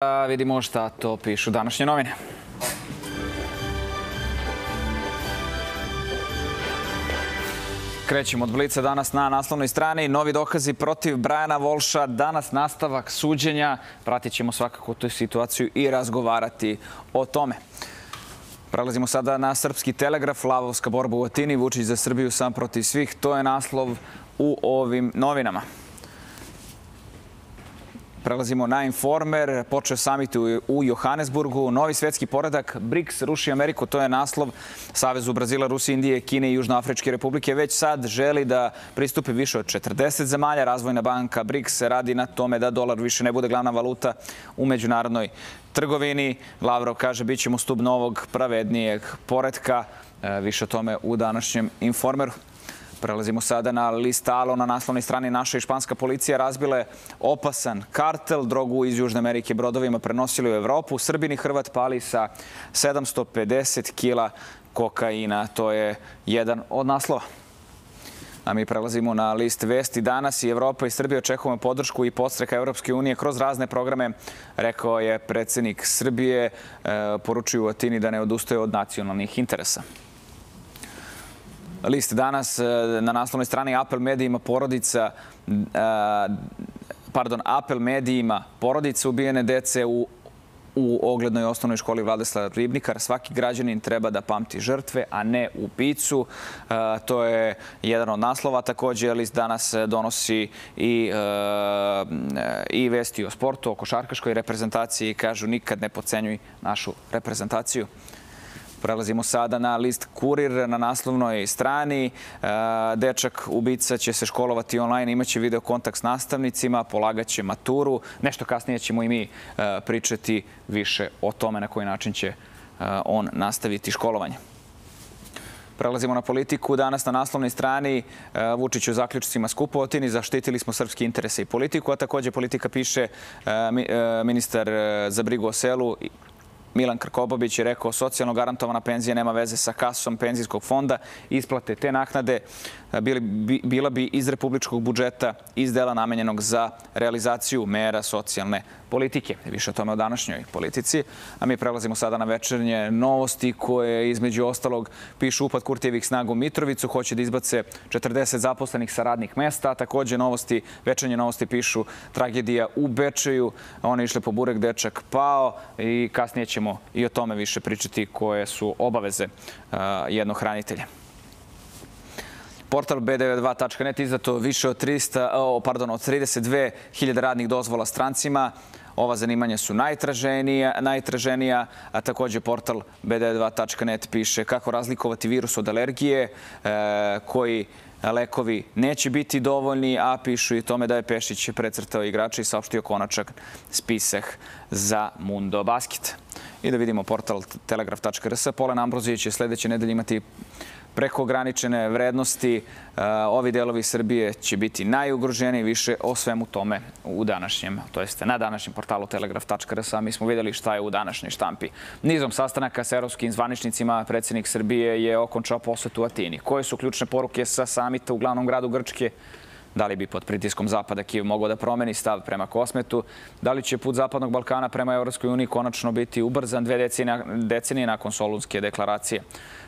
Da vidimo šta to pišu današnje novine. Krećemo od Blica danas na naslovnoj strani. Novi dokazi protiv Brajana Volša. Danas nastavak suđenja. Pratit ćemo svakako tu situaciju i razgovarati o tome. Prelazimo sada na srpski telegraf. Lavovska borba u Atini. Vučić za Srbiju sam protiv svih. To je naslov u ovim novinama. Prelazimo na Informer. Počeo samit u Johannesburgu. Novi svetski poredak. BRICS ruši Ameriku. To je naslov Savezu Brazila, Rusije, Indije, Kine i Južnoafričke republike. Već sad želi da pristupi više od 40 zemalja. Razvojna banka BRICS radi na tome da dolar više ne bude glavna valuta u međunarodnoj trgovini. Lavrov kaže bit ćemo stub novog pravednijeg poredka. E, više o tome u današnjem Informeru. Prelazimo sada na list Alo. Na naslovnoj strani naša i španska policija razbile opasan kartel. Drogu iz Južne Amerike brodovima prenosili u Evropu. Srbini Hrvat pali sa 750 kila kokaina. To je jedan od naslova. A mi prelazimo na list vesti. Danas i Evropa i Srbija očekujemo podršku i podstreka Evropske unije kroz razne programe, rekao je predsednik Srbije. E, poručuju Atini da ne odustaje od nacionalnih interesa. List danas e, na naslovnoj strani apel medijima porodica e, pardon, apel medijima porodice ubijene dece u u oglednoj osnovnoj školi Vladislav Ribnikar. Svaki građanin treba da pamti žrtve, a ne ubicu. E, to je jedan od naslova. Takođe, list danas donosi i, i vesti o sportu, o košarkaškoj reprezentaciji. Kažu, nikad ne pocenjuj našu reprezentaciju. Prelazimo sada na list Kurir na naslovnoj strani. E, dečak ubica će se školovati online, imaće video kontakt s nastavnicima, polagaće maturu. Nešto kasnije ćemo i mi e, pričati više o tome na koji način će e, on nastaviti školovanje. Prelazimo na politiku. Danas na naslovnoj strani Vučić u zaključcima skupovotini. Zaštitili smo srpski interese i politiku, a takođe politika piše ministar za brigu o selu Milan Krkobobić je rekao socijalno garantovana penzija nema veze sa kasom penzijskog fonda. Isplate te naknade bila bi iz republičkog budžeta iz dela namenjenog za realizaciju mera socijalne politike. Više o tome o današnjoj politici. A mi prelazimo sada na večernje novosti koje između ostalog pišu upad Kurtijevih snaga u Mitrovicu. Hoće da izbace 40 zaposlenih sa radnih mesta. Takođe novosti, večernje novosti pišu tragedija u Bečeju. One išle po burek, dečak pao i kasnije ćemo i o tome više pričati koje su obaveze jednog hranitelja. Portal b92.net izdato više od 300, oh, pardon, od 32.000 radnih dozvola strancima. Ova zanimanja su najtraženija, najtraženija, a takođe portal b92.net piše kako razlikovati virus od alergije, e, koji lekovi neće biti dovoljni, a pišu i tome da je Pešić precrtao igrača i saopštio konačak spisak za Mundo Basket. I da vidimo portal telegraf.rs. Polen Ambrozić će sledeće nedelje imati preko ograničene vrednosti. E, ovi delovi Srbije će biti najugroženiji više o svemu tome u današnjem, to jeste na današnjem portalu telegraf.rs. Mi smo videli šta je u današnjoj štampi. Nizom sastanaka sa evropskim zvaničnicima predsjednik Srbije je okončao posetu u Atini. Koje su ključne poruke sa samita u glavnom gradu Grčke? Da li bi pod pritiskom Zapada Kijev mogao da promeni stav prema Kosmetu? Da li će put Zapadnog Balkana prema Evropskoj uniji konačno biti ubrzan dve decenije nakon Solunske deklaracije?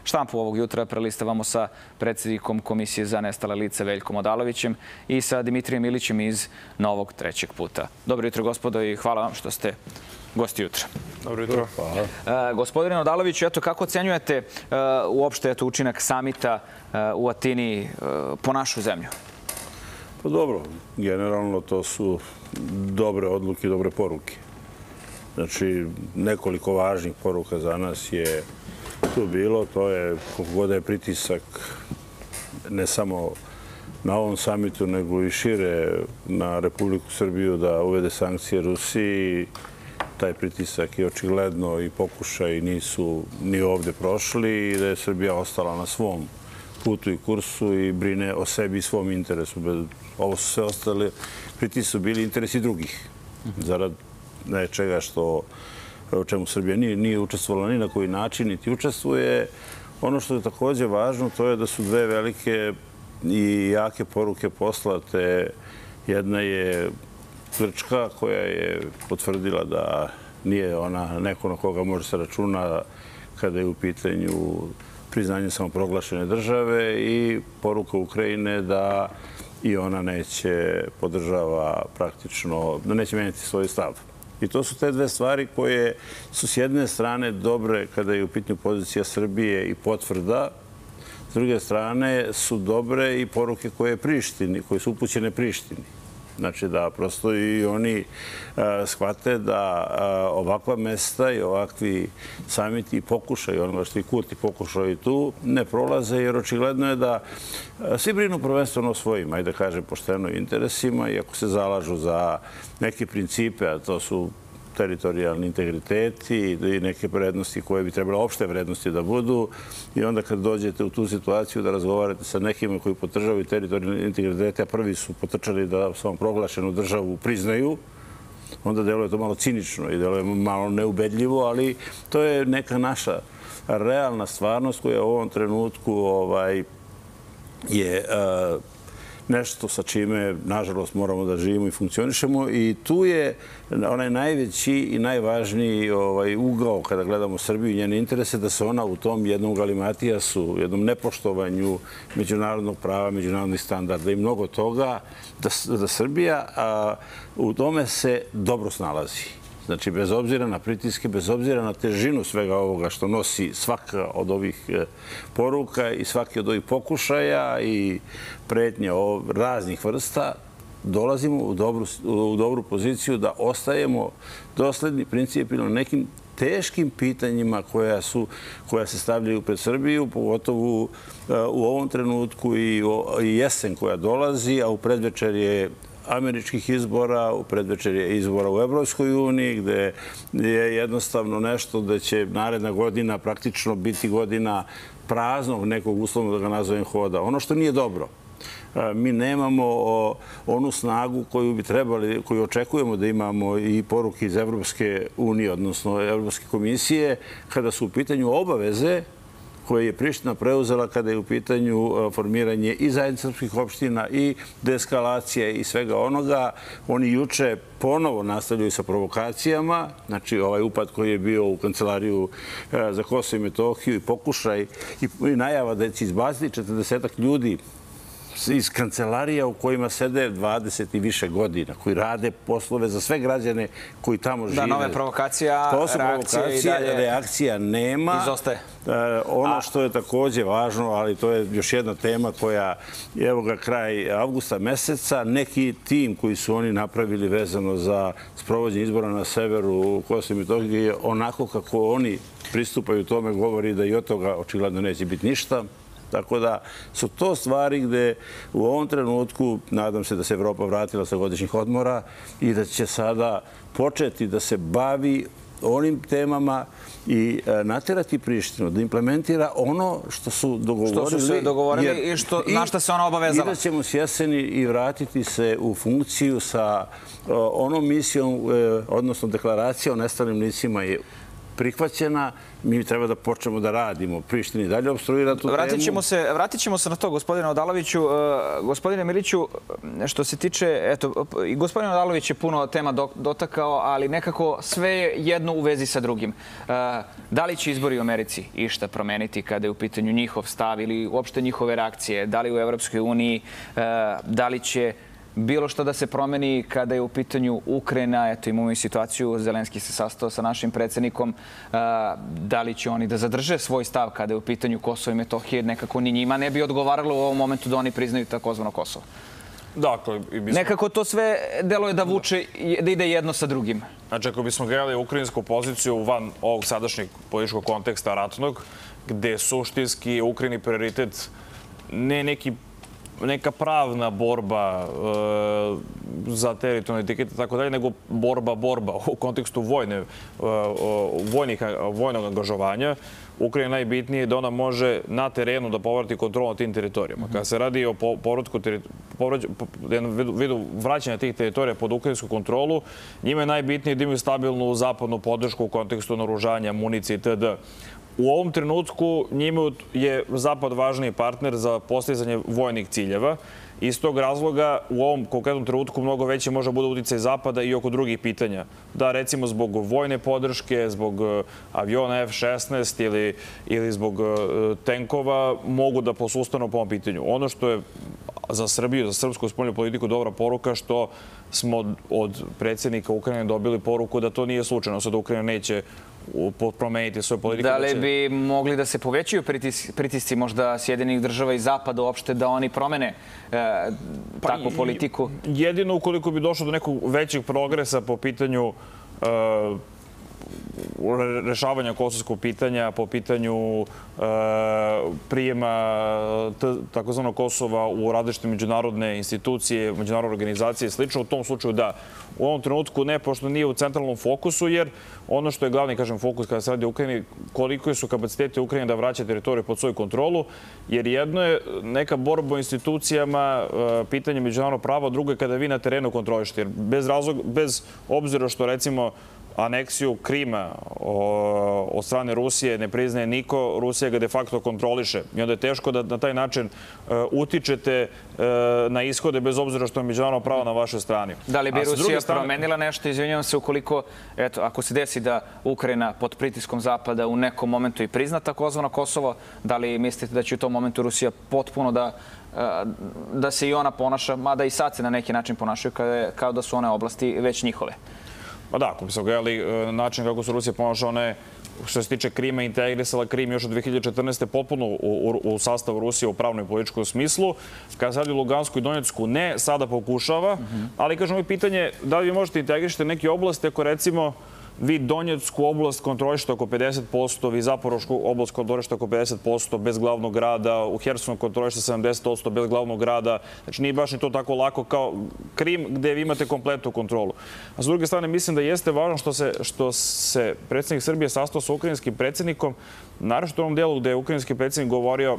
Štampu ovog jutra prelistavamo sa predsjednikom Komisije za nestale lice Veljkom Odalovićem i sa Dimitrijem Ilićem iz Novog trećeg puta. Dobro jutro, gospodo, i hvala vam što ste gosti jutra. Dobro jutro. Hvala. E, gospodine Odaloviću, eto, kako ocenjujete e, uopšte eto, učinak samita e, u Atini po našu zemlju? Pa dobro, generalno to su dobre odluke i dobre poruke. Znači, nekoliko važnih poruka za nas je tu bilo. To je, koliko god je pritisak, ne samo na ovom samitu, nego i šire na Republiku Srbiju da uvede sankcije Rusiji. Taj pritisak je očigledno i pokušaj nisu ni ovde prošli i da je Srbija ostala na svom putu i kursu i brine o sebi i svom interesu. Ovo su sve ostale, pritis su bili interesi drugih. Zarad nečega što u čemu Srbija nije, nije učestvovala ni na koji način, niti učestvuje. Ono što je takođe važno, to je da su dve velike i jake poruke poslate. Jedna je Grčka koja je potvrdila da nije ona neko na koga može se računa kada je u pitanju priznanje samoproglašene države i poruka Ukrajine da i ona neće podržava praktično, da neće menjati svoj stav. I to su te dve stvari koje su s jedne strane dobre kada je u pitanju pozicija Srbije i potvrda, s druge strane su dobre i poruke koje, Prištini, koje su upućene Prištini. Znači da prosto i oni shvate da ovakva mesta i ovakvi samiti i pokušaj, onoga što i Kurti pokušao i tu, ne prolaze jer očigledno je da svi brinu prvenstveno o svojim, ajde da kažem, pošteno interesima i ako se zalažu za neke principe, a to su teritorijalni integritet i neke vrednosti koje bi trebalo opšte vrednosti da budu. I onda kad dođete u tu situaciju da razgovarate sa nekima koji potržavaju teritorijalni integritet, a prvi su potrčali da svom proglašenu državu priznaju, onda deluje to malo cinično i deluje malo neubedljivo, ali to je neka naša realna stvarnost koja u ovom trenutku ovaj, je nešto sa čime, nažalost, moramo da živimo i funkcionišemo i tu je onaj najveći i najvažniji ovaj, ugao kada gledamo Srbiju i njene interese da se ona u tom jednom galimatijasu, jednom nepoštovanju međunarodnog prava, međunarodnih standarda i mnogo toga, da, da Srbija u tome se dobro snalazi. Znači, bez obzira na pritiske, bez obzira na težinu svega ovoga što nosi svaka od ovih e, poruka i svaki od ovih pokušaja i pretnje raznih vrsta, dolazimo u dobru, u dobru poziciju da ostajemo dosledni principilno nekim teškim pitanjima koja, su, koja se stavljaju pred Srbiju, pogotovo e, u ovom trenutku i, jesen koja dolazi, a u predvečer je američkih izbora, u predvečerje izbora u Evropskoj uniji, gde je jednostavno nešto da će naredna godina praktično biti godina praznog nekog uslovno da ga nazovem hoda. Ono što nije dobro, mi nemamo onu snagu koju bi trebali, koju očekujemo da imamo i poruke iz Evropske unije, odnosno Evropske komisije, kada su u pitanju obaveze koje je Priština preuzela kada je u pitanju e, formiranje i zajednicavskih opština i deeskalacije i svega onoga. Oni juče ponovo nastavljaju sa provokacijama, znači ovaj upad koji je bio u kancelariju e, za Kosovo i Metohiju i pokušaj i najava da će izbaciti 40 ljudi iz kancelarija u kojima sede 20 i više godina, koji rade poslove za sve građane koji tamo žive. Da, nove provokacija, to su i dalje... reakcija nema. Izostaje. E, ono što je takođe važno, ali to je još jedna tema koja, evo ga, kraj avgusta meseca, neki tim koji su oni napravili vezano za sprovođenje izbora na severu Kosovo i Metohije, onako kako oni pristupaju tome, govori da i od toga očigledno neće biti ništa. Tako da su to stvari gde u ovom trenutku, nadam se da se Evropa vratila sa godišnjih odmora i da će sada početi da se bavi onim temama i e, naterati Prištinu da implementira ono što su dogovorili. Što su se dogovorili i što, na što se ona obavezala. I da ćemo s jeseni i vratiti se u funkciju sa onom misijom, e, odnosno deklaracija o nestalim licima je prihvaćena, mi treba da počnemo da radimo. Prištini dalje obstruira tu vratit ćemo Se, vratit ćemo se na to, gospodine Odaloviću. Uh, gospodine Miliću, što se tiče, eto, i gospodin Odalović je puno tema dotakao, ali nekako sve je jedno u vezi sa drugim. Uh, da li će izbori u Americi išta promeniti kada je u pitanju njihov stav ili uopšte njihove reakcije? Da li u Evropskoj uniji? Uh, da li će bilo što da se promeni kada je u pitanju Ukrajina. Eto, imamo i situaciju, Zelenski se sastao sa našim predsednikom. Da li će oni da zadrže svoj stav kada je u pitanju Kosovo i Metohije? Nekako ni njima ne bi odgovaralo u ovom momentu da oni priznaju takozvano Kosovo. Dakle, i bismo... Nekako to sve deluje da vuče, da ide jedno sa drugim. Znači, ako bismo gledali ukrajinsku poziciju van ovog sadašnjeg političkog konteksta ratnog, gde suštinski Ukrajini prioritet ne neki neka pravna borba e, za teritorijalne etikete tako dalje, nego borba, borba u kontekstu vojne, e, vojnih, vojnog angažovanja. Ukrajina najbitnije je da ona može na terenu da povrati kontrol na tim teritorijama. Kada se radi o povratku vidu vraćanja tih teritorija pod ukrajinsku kontrolu, njima je najbitnije da imaju stabilnu zapadnu podršku u kontekstu naružanja, municije itd. U ovom trenutku njima je Zapad važniji partner za postizanje vojnih ciljeva Iz tog razloga u ovom konkretnom trenutku mnogo veće može bude uticaj Zapada i oko drugih pitanja. Da, recimo zbog vojne podrške, zbog e, aviona F-16 ili, ili zbog e, tenkova mogu da posustanu po ovom pitanju. Ono što je za Srbiju, za srpsku spoljnu politiku dobra poruka što smo od predsjednika Ukrajine dobili poruku da to nije slučajno, sad Ukrajina neće promeniti svoje politike. Da li bi mogli da se povećaju pritisci možda Sjedinih država i Zapada uopšte da oni promene e, pa takvu politiku? Jedino ukoliko bi došlo do nekog većeg progresa po pitanju e, rešavanja kosovskog pitanja po pitanju e, prijema takozvanog Kosova u različite međunarodne institucije, međunarodne organizacije i slično. U tom slučaju da, u ovom trenutku ne, pošto nije u centralnom fokusu, jer ono što je glavni, kažem, fokus kada se radi o Ukrajini, koliko su kapacitete Ukrajine da vraća teritoriju pod svoju kontrolu, jer jedno je neka borba o institucijama, e, pitanje međunarodnog prava, drugo je kada vi na terenu kontrolište. Jer bez, razlog, bez obzira što recimo aneksiju Krima od strane Rusije ne priznaje niko, Rusija ga de facto kontroliše. I onda je teško da na taj način e, utičete e, na ishode bez obzira što je međunarodno pravo na vašoj strani. Da li bi Rusija promenila nešto, izvinjavam se, ukoliko, eto, ako se desi da Ukrajina pod pritiskom Zapada u nekom momentu i prizna takozvano Kosovo, da li mislite da će u tom momentu Rusija potpuno da e, da se i ona ponaša, mada i sad se na neki način ponašaju kao da su one oblasti već njihove. Pa da, ako bi se gledali e, način kako su Rusija ponašala, one što se tiče Krima, integrisala Krim još od 2014. potpuno u, u, u sastavu Rusije u pravnom i političkom smislu. Kada sad u Lugansku i Donjecku ne, sada pokušava. Ali, kažem, ovo pitanje, da li vi možete integrišiti neke oblasti ako recimo vi Donjecku oblast kontrolište oko 50%, vi Zaporošku oblast kontrolište oko 50% bez glavnog grada, u Hersonu kontrolište 70% bez glavnog grada. Znači nije baš ni to tako lako kao Krim gde vi imate kompletnu kontrolu. A s druge strane mislim da jeste važno što se, što se predsjednik Srbije sastao sa ukrajinskim predsjednikom, naravno u onom delu gde je ukrajinski predsjednik govorio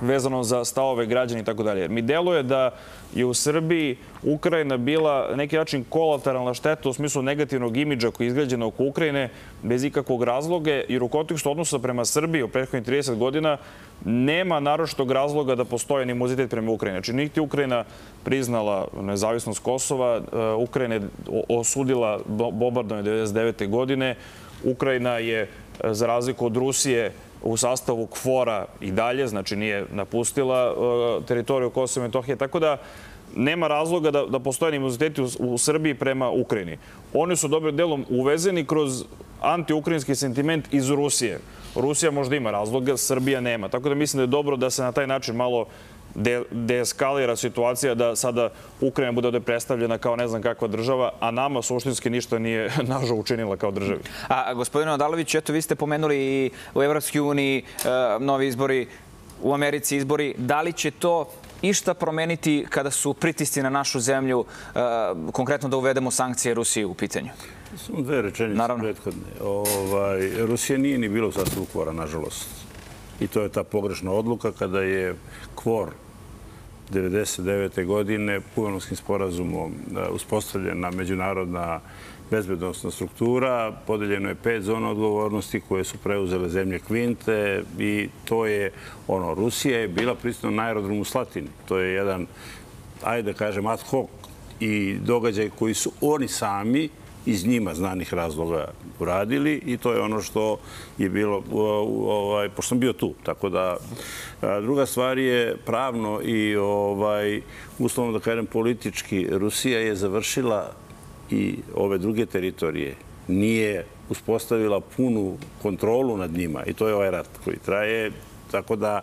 vezano za stavove građana i tako dalje. Mi deluje da je u Srbiji Ukrajina bila neki način kolateralna šteta u smislu negativnog imidža koji je izgrađena oko Ukrajine bez ikakvog razloga, jer u kontekstu odnosa prema Srbiji u prethodnih 30 godina nema naroštog razloga da postoje animozitet prema Ukrajine. Znači, niti Ukrajina priznala nezavisnost Kosova, e, Ukrajina je osudila bombardovanje 99. godine, Ukrajina je, e, za razliku od Rusije, u sastavu KFOR-a i dalje, znači nije napustila uh, teritoriju Kosova i Metohije, tako da nema razloga da, da postoje animoziteti u, Srbiji prema Ukrajini. Oni su dobrim delom uvezeni kroz anti-ukrajinski sentiment iz Rusije. Rusija možda ima razloga, Srbija nema. Tako da mislim da je dobro da se na taj način malo de, deeskalira situacija da sada Ukrajina bude ovde predstavljena kao ne znam kakva država, a nama suštinski ništa nije nažo učinila kao državi. A, gospodine Odalović, eto vi ste pomenuli i u Evropskoj uniji e, novi izbori, u Americi izbori. Da li će to išta promeniti kada su pritisci na našu zemlju, e, konkretno da uvedemo sankcije Rusije u pitanju? Samo dve rečenice prethodne. Ovaj, Rusija nije ni bilo u sastavu kvora, nažalost. I to je ta pogrešna odluka kada je kvor 1999. godine Kuvanovskim sporazumom e, uspostavljena međunarodna bezbednostna struktura, podeljeno je pet zona odgovornosti koje su preuzele zemlje Kvinte i to je, ono, Rusija je bila prisutna na aerodromu Slatini. To je jedan, ajde da kažem, ad hoc i događaj koji su oni sami iz njima znanih razloga uradili i to je ono što je bilo, ovaj, pošto sam bio tu. Tako da, druga stvar je pravno i ovaj, uslovno da kažem politički, Rusija je završila i ove druge teritorije. Nije uspostavila punu kontrolu nad njima i to je ovaj rat koji traje tako da,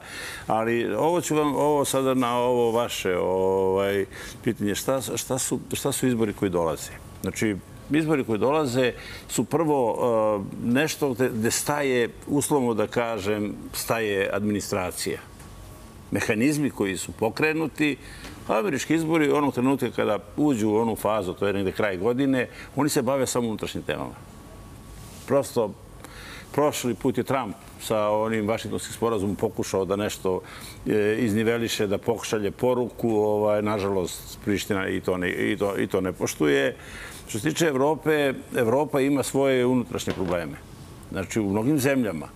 ali ovo ću vam, ovo sada na ovo vaše ovaj, pitanje, šta, šta, su, šta su izbori koji dolaze? Znači, izbori koji dolaze su prvo uh, nešto gde staje, uslovno da kažem, staje administracija. Mehanizmi koji su pokrenuti, američki izbori onog trenutka kada uđu u onu fazu, to je negde kraj godine, oni se bave samo unutrašnjim temama. Prosto, prošli put je Trump sa onim vašingtonskim sporazumom pokušao da nešto e, izniveliše, da pokušalje poruku. Ovaj, nažalost, Priština i to ne, i to, i to ne poštuje. Što se tiče Evrope, Evropa ima svoje unutrašnje probleme. Znači, u mnogim zemljama,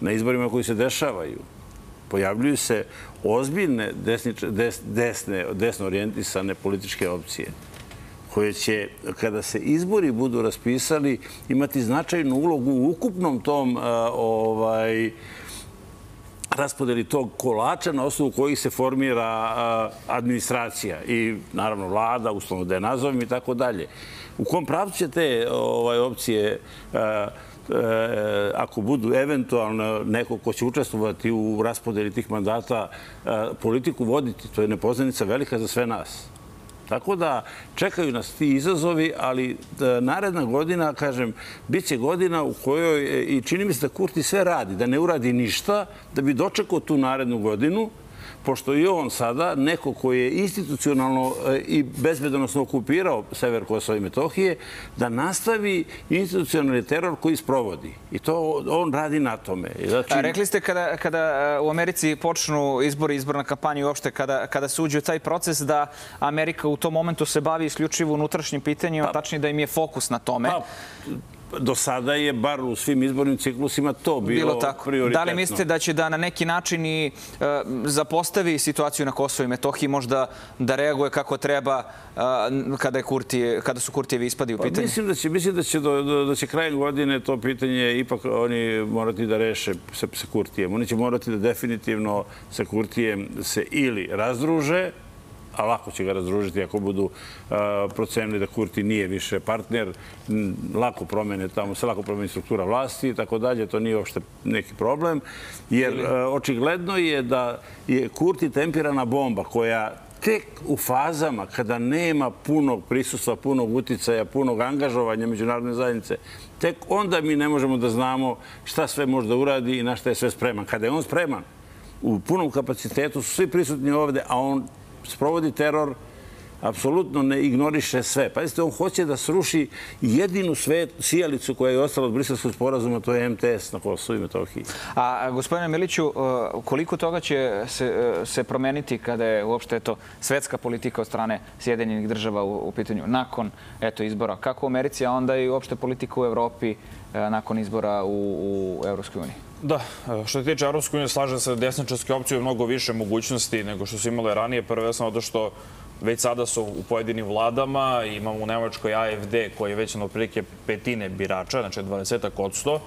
na izborima koji se dešavaju, pojavljuju se ozbiljne desnič, des, desne, desno orijentisane političke opcije koje će, kada se izbori budu raspisali, imati značajnu ulogu u ukupnom tom ovaj, raspodeli tog kolača na osnovu kojih se formira administracija i naravno vlada, uslovno da je nazovem i tako dalje. U kom pravcu će te ovaj, opcije ako budu eventualno neko ko će učestvovati u raspodeli tih mandata, politiku voditi, to je nepoznanica velika za sve nas. Tako da čekaju nas ti izazovi, ali e, naredna godina, kažem, bit će godina u kojoj, e, i čini mi se da Kurti sve radi, da ne uradi ništa, da bi dočekao tu narednu godinu, pošto je on sada neko koji je institucionalno e, i bezbedonosno okupirao sever Kosova i Metohije, da nastavi institucionalni teror koji sprovodi. I to on radi na tome. Znači... A, rekli ste kada, kada e, u Americi počnu izbori, izborna kampanja i uopšte kada, kada se uđe u taj proces da Amerika u tom momentu se bavi isključivo unutrašnjim pitanjima, pa, tačnije da im je fokus na tome. Pa, do sada je, bar u svim izbornim ciklusima, to bilo, bilo tako. prioritetno. Da li mislite da će da na neki način i e, zapostavi situaciju na Kosovo i Metohiji, možda da reaguje kako treba e, kada, je Kurtije, kada su Kurtijevi ispadi u pa, pitanju? Mislim da će, mislim da će, do, do, da će krajem godine to pitanje ipak oni morati da reše sa, sa Kurtijem. Oni će morati da definitivno sa Kurtijem se ili razdruže, a lako će ga razdružiti ako budu procenili da Kurti nije više partner, lako promene tamo, se lako promeni struktura vlasti i tako dalje, to nije uopšte neki problem, jer očigledno je da je Kurti tempirana bomba koja tek u fazama kada nema punog prisustva, punog uticaja, punog angažovanja međunarodne zajednice, tek onda mi ne možemo da znamo šta sve može da uradi i na šta je sve spreman. Kada je on spreman, u punom kapacitetu su svi prisutni ovde, a on sprovodi teror, apsolutno ne ignoriše sve. Pazite, on hoće da sruši jedinu svet, sijalicu koja je ostala od briselskog sporazuma, to je MTS na Kosovo i Metohiji. A, gospodine Miliću, e, koliko toga će se, e, se promeniti kada je uopšte to svetska politika od strane Sjedinjenih država u, u pitanju nakon eto, izbora? Kako u Americi, a onda i uopšte politika u Evropi e, nakon izbora u, u Evropskoj uniji? Da, što se tiče Evropske unije, slažem se da desničarske opcije mnogo više mogućnosti nego što su imale ranije, prvenstveno zato što već sada su u pojedinim vladama, imamo u Nemačkoj AFD koji je već na otprilike petine birača, znači 20 od 100.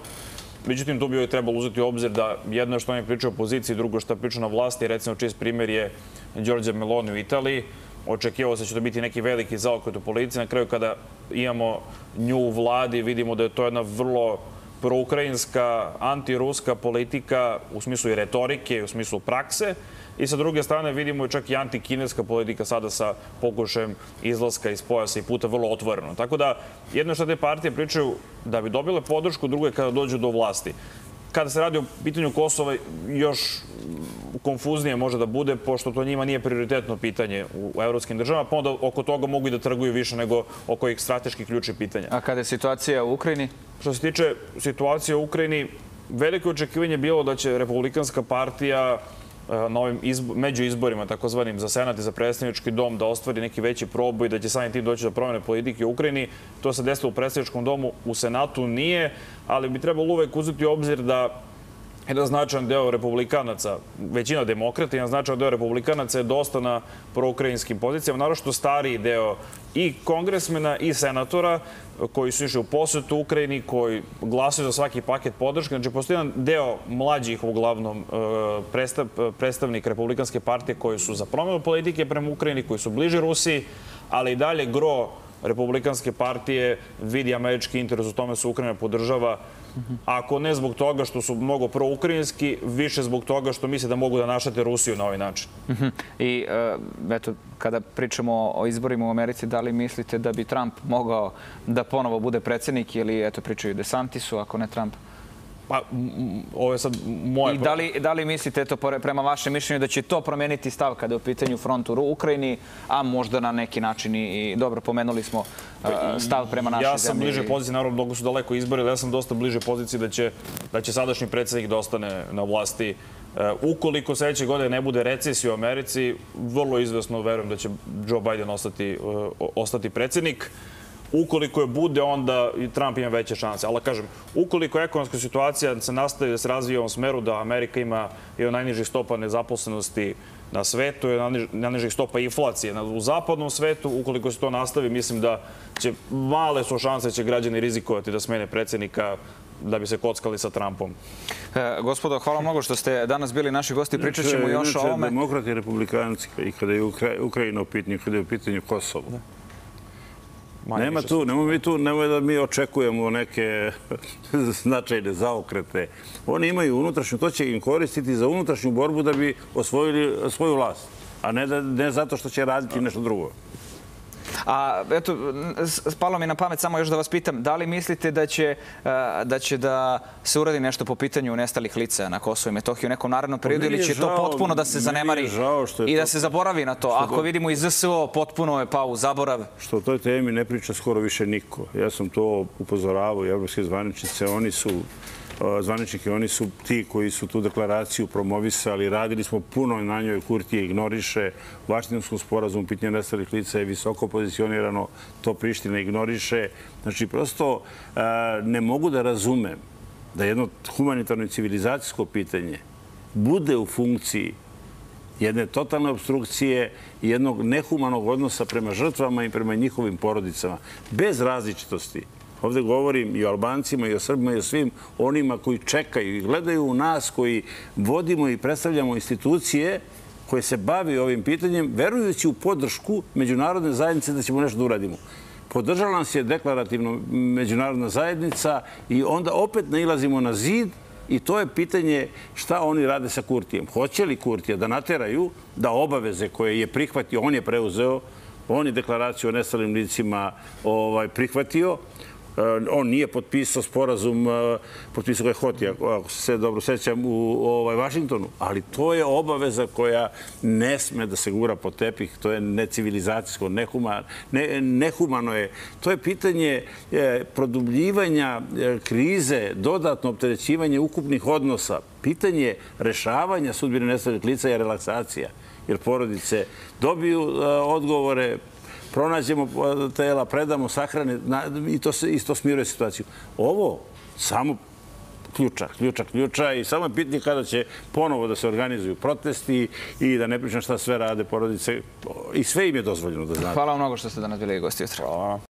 Međutim, tu bi joj trebalo uzeti u obzir da jedno što oni pričaju o opoziciji, drugo što priča na vlasti, recimo čist primjer je Đorđe Meloni u Italiji. Očekivao se da će to biti neki veliki zaokret u policiji. Na kraju kada imamo nju u vladi, vidimo da je to jedna vrlo proukrajinska, antiruska politika u smislu i retorike, u smislu prakse. I sa druge strane vidimo čak i antikineska politika sada sa pokušajem izlaska iz pojasa i puta vrlo otvoreno. Tako da jedno što te partije pričaju da bi dobile podršku, drugo je kada dođu do vlasti. Kada se radi o pitanju Kosova, još konfuznije može da bude, pošto to njima nije prioritetno pitanje u evropskim državama, pa onda oko toga mogu i da trguju više nego oko ih strateških ključnih pitanja. A kada je situacija u Ukrajini? Što se tiče situacije u Ukrajini, veliko očekivanje je bilo da će Republikanska partija na ovim izbo, među izborima, takozvanim za Senat i za predstavnički dom, da ostvari neki veći proboj, da će samim tim doći do promene politike u Ukrajini. To se desilo u predstavničkom domu, u Senatu nije, ali bi trebalo uvek uzeti obzir da jedan značajan deo republikanaca, većina demokrata, jedan značajan deo republikanaca je dosta na proukrajinskim pozicijama, naročito stariji deo i kongresmena i senatora koji su išli u posetu Ukrajini, koji glasaju za svaki paket podrške. Znači, postoji jedan deo mlađih, uglavnom, e, predstavnik Republikanske partije koji su za promjenu politike prema Ukrajini, koji su bliži Rusiji, ali i dalje gro Republikanske partije vidi američki interes u tome se Ukrajina podržava Ako ne zbog toga što su mnogo proukrajinski, više zbog toga što misle da mogu da našate Rusiju na ovaj način. I e, eto, kada pričamo o izborima u Americi, da li mislite da bi Trump mogao da ponovo bude predsednik ili eto pričaju DeSantisu, ako ne Trump? Pa, ovo je sad moje... I da li, da li mislite, to prema vašem mišljenju, da će to promeniti stav kada je u pitanju frontu u Ukrajini, a možda na neki način i, dobro, pomenuli smo pa, stav prema našoj zemlji? Ja sam bliže poziciji, naravno, mnogo su daleko izbori, ja sam dosta bliže poziciji da će, da će sadašnji predsednik da ostane na vlasti e, ukoliko sledeće godine ne bude recesija u Americi, vrlo izvesno verujem da će Joe Biden ostati, e, ostati predsednik. Ukoliko je bude, onda i Trump ima veće šanse. Ali kažem, ukoliko ekonomska situacija se nastavi da se razvije u ovom smeru, da Amerika ima jedan od najnižih stopa nezaposlenosti na svetu, je najnižih stopa inflacije u zapadnom svetu. Ukoliko se to nastavi, mislim da će male su šanse da će građani rizikovati da smene predsjednika da bi se kockali sa Trumpom. E, gospodo, hvala mnogo što ste danas bili naši gosti. Pričat ćemo još o ovome. Demokrati i republikanci, i kada je Ukrajina u pitanju, kada je u pitanju Kosovo. Nema tu, nemoj mi tu, nemoj da mi očekujemo neke značajne zaokrete. Oni imaju unutrašnju, to će im koristiti za unutrašnju borbu da bi osvojili svoju vlast, a ne, da, ne zato što će raditi nešto drugo. A eto, spalo mi na pamet samo još da vas pitam, da li mislite da će, da će da se uradi nešto po pitanju nestalih lica na Kosovo i Metohiju u nekom narednom pa periodu ili će to potpuno da se zanemari i da se zaboravi na to? Ako vidimo i ZSO, potpuno je pao u zaborav. Što o toj temi ne priča skoro više niko. Ja sam to upozoravao i evropske zvaničnice, oni su zvaničnike, oni su ti koji su tu deklaraciju promovisali. Radili smo puno na njoj, Kurtije ignoriše. U Vaštininskom sporazumu pitanje nestalih lica je visoko pozicionirano, to Priština ignoriše. Znači, prosto ne mogu da razumem da jedno humanitarno i civilizacijsko pitanje bude u funkciji jedne totalne obstrukcije i jednog nehumanog odnosa prema žrtvama i prema njihovim porodicama, bez različitosti. Ovde govorim i o Albancima, i o Srbima, i o svim onima koji čekaju i gledaju u nas, koji vodimo i predstavljamo institucije koje se bavi ovim pitanjem, verujući u podršku međunarodne zajednice da ćemo nešto da uradimo. Podržala nas je deklarativno međunarodna zajednica i onda opet nailazimo na zid i to je pitanje šta oni rade sa Kurtijem. Hoće li Kurtija da nateraju da obaveze koje je prihvatio, on je preuzeo, on je deklaraciju o nestalim licima ovaj, prihvatio, on nije potpisao sporazum, eh, potpisao ga je Hoti, ako se dobro sećam, u ovaj, Vašingtonu, ali to je obaveza koja ne sme da se gura po tepih, to je necivilizacijsko, nehumano, ne, nehumano je. To je pitanje je, produbljivanja krize, dodatno opterećivanje ukupnih odnosa, pitanje rešavanja sudbine nestalih lica je relaksacija jer porodice dobiju uh, odgovore, pronađemo tela, predamo, sahrane i to, se, isto smiruje situaciju. Ovo samo ključa, ključa, ključa i samo je pitanje kada će ponovo da se organizuju protesti i da ne pričam šta sve rade porodice i sve im je dozvoljeno da znate. Hvala mnogo što ste danas bili gosti jutra.